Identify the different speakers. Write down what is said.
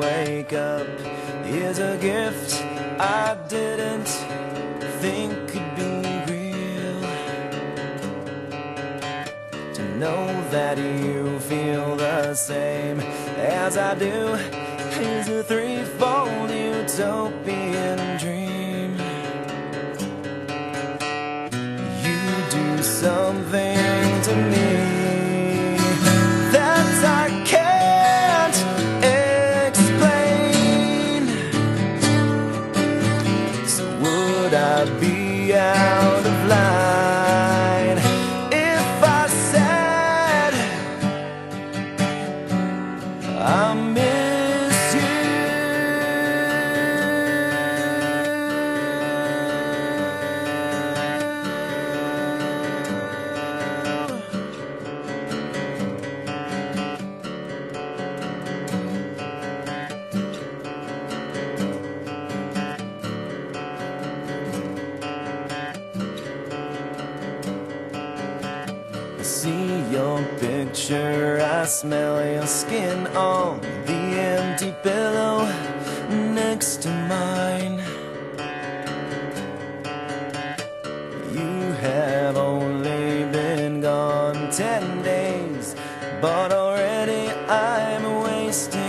Speaker 1: wake up is a gift I didn't think could be real. To know that you feel the same as I do is a threefold utopian dream. You do something to me would I be out of line if I said I see your picture, I smell your skin on the empty pillow next to mine. You have only been gone ten days, but already I'm wasting